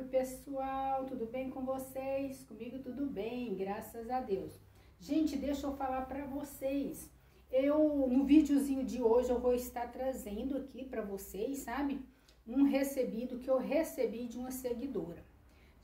Oi pessoal, tudo bem com vocês? Comigo tudo bem, graças a Deus. Gente, deixa eu falar para vocês. Eu no videozinho de hoje eu vou estar trazendo aqui para vocês, sabe? Um recebido que eu recebi de uma seguidora.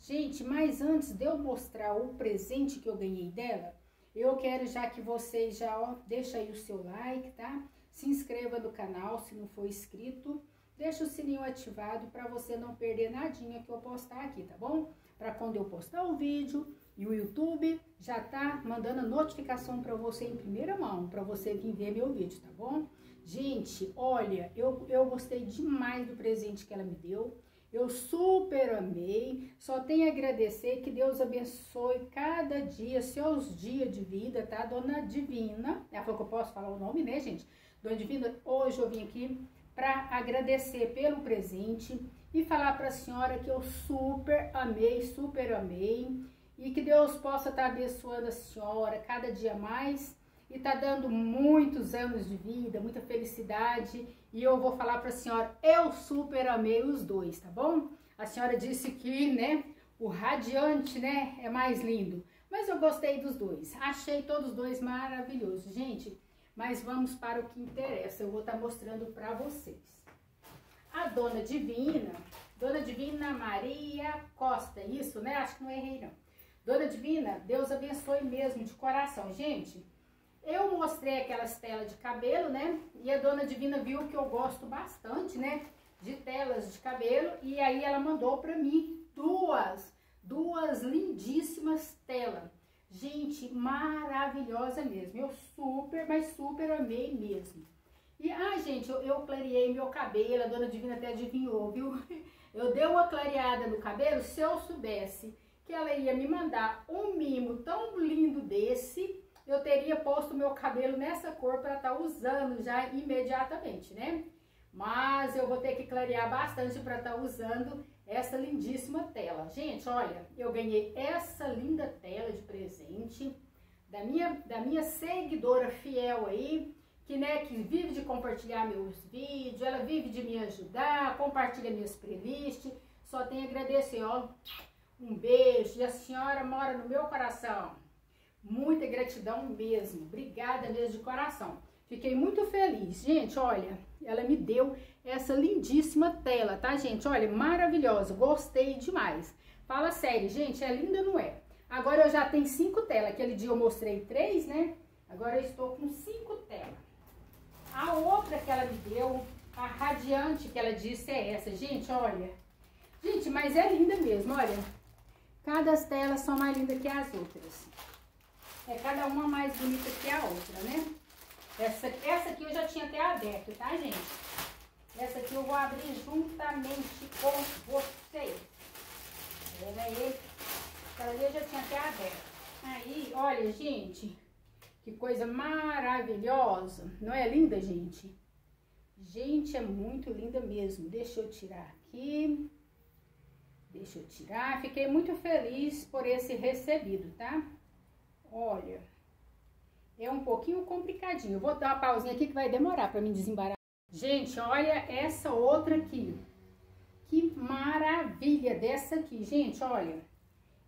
Gente, mas antes de eu mostrar o presente que eu ganhei dela, eu quero já que vocês já ó, deixa aí o seu like, tá? Se inscreva no canal se não for inscrito deixa o sininho ativado para você não perder nadinha que eu postar aqui, tá bom? Para quando eu postar o vídeo e o YouTube já tá mandando a notificação para você em primeira mão, para você vir ver meu vídeo, tá bom? Gente, olha, eu, eu gostei demais do presente que ela me deu. Eu super amei, só tenho a agradecer que Deus abençoe cada dia, seus dias de vida, tá? Dona Divina, ela falou que eu posso falar o nome, né, gente? Dona Divina, hoje eu vim aqui para agradecer pelo presente e falar para a senhora que eu super amei, super amei e que Deus possa estar tá abençoando a senhora cada dia mais e tá dando muitos anos de vida, muita felicidade e eu vou falar para a senhora, eu super amei os dois, tá bom? A senhora disse que, né, o radiante, né, é mais lindo, mas eu gostei dos dois, achei todos dois maravilhosos, gente. Mas vamos para o que interessa, eu vou estar tá mostrando para vocês. A Dona Divina, Dona Divina Maria Costa, isso, né? Acho que não errei não. Dona Divina, Deus abençoe mesmo, de coração. Gente, eu mostrei aquelas telas de cabelo, né? E a Dona Divina viu que eu gosto bastante, né? De telas de cabelo. E aí ela mandou para mim duas, duas lindíssimas telas. Gente, maravilhosa mesmo. Eu super, mas super amei mesmo. E, ah, gente, eu, eu clareei meu cabelo, a dona Divina até adivinhou, viu? Eu dei uma clareada no cabelo, se eu soubesse que ela ia me mandar um mimo tão lindo desse, eu teria posto meu cabelo nessa cor para estar tá usando já imediatamente, né? Mas eu vou ter que clarear bastante para estar tá usando essa lindíssima tela. Gente, olha, eu ganhei essa linda tela de presente da minha, da minha seguidora fiel aí, que, né, que vive de compartilhar meus vídeos, ela vive de me ajudar, compartilha minhas playlists, só tenho a agradecer, ó, um beijo, e a senhora mora no meu coração, muita gratidão mesmo, obrigada mesmo de coração. Fiquei muito feliz. Gente, olha, ela me deu essa lindíssima tela, tá, gente? Olha, maravilhosa, gostei demais. Fala sério, gente, é linda, não é? Agora eu já tenho cinco telas. Aquele dia eu mostrei três, né? Agora eu estou com cinco telas. A outra que ela me deu, a radiante que ela disse é essa. Gente, olha. Gente, mas é linda mesmo, olha. Cada as telas são mais lindas que as outras. É cada uma mais bonita que a outra, né? Essa, essa aqui eu já tinha até aberto, tá, gente? Essa aqui eu vou abrir juntamente com vocês. Pera aí. Essa ali eu já tinha até aberto. Aí, olha, gente, que coisa maravilhosa. Não é linda, gente? Gente, é muito linda mesmo. Deixa eu tirar aqui. Deixa eu tirar. Fiquei muito feliz por esse recebido, tá? Olha é um pouquinho complicadinho. Eu vou dar uma pausinha aqui que vai demorar para me desembaraçar. Gente, olha essa outra aqui. Que maravilha dessa aqui, gente, olha.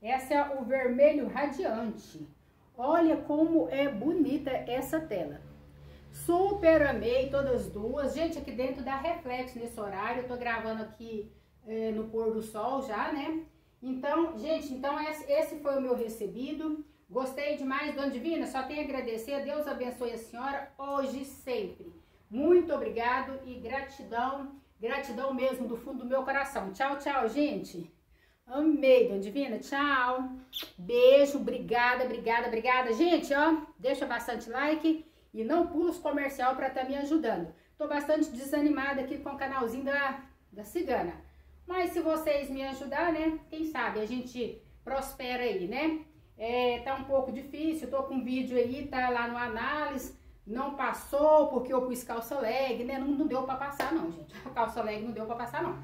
Essa é o vermelho radiante. Olha como é bonita essa tela. Super amei todas duas. Gente, aqui dentro dá reflexo nesse horário. Eu tô gravando aqui é, no pôr do sol já, né? Então, gente, então esse foi o meu recebido. Gostei demais, Dona Divina, só tenho a agradecer, Deus abençoe a senhora hoje e sempre. Muito obrigado e gratidão, gratidão mesmo do fundo do meu coração. Tchau, tchau, gente. Amei, Dona Divina, tchau. Beijo, obrigada, obrigada, obrigada. Gente, ó, deixa bastante like e não pula os comercial para estar tá me ajudando. Tô bastante desanimada aqui com o canalzinho da, da Cigana. Mas se vocês me ajudarem, né, quem sabe a gente prospera aí, né? É, tá um pouco difícil, tô com um vídeo aí, tá lá no análise, não passou porque eu pus calça leg, né? Não, não deu pra passar não, gente. A calça leg não deu pra passar não.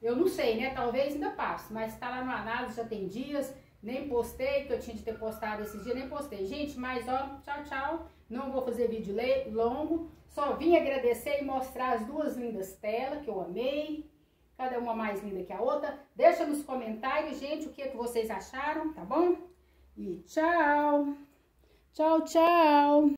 Eu não sei, né? Talvez ainda passe, mas tá lá no análise, já tem dias, nem postei, que eu tinha de ter postado esses dias, nem postei. Gente, mas ó, tchau, tchau. Não vou fazer vídeo longo, só vim agradecer e mostrar as duas lindas telas que eu amei. cada uma mais linda que a outra. Deixa nos comentários, gente, o que, é que vocês acharam, tá bom? E tchau! Tchau, tchau!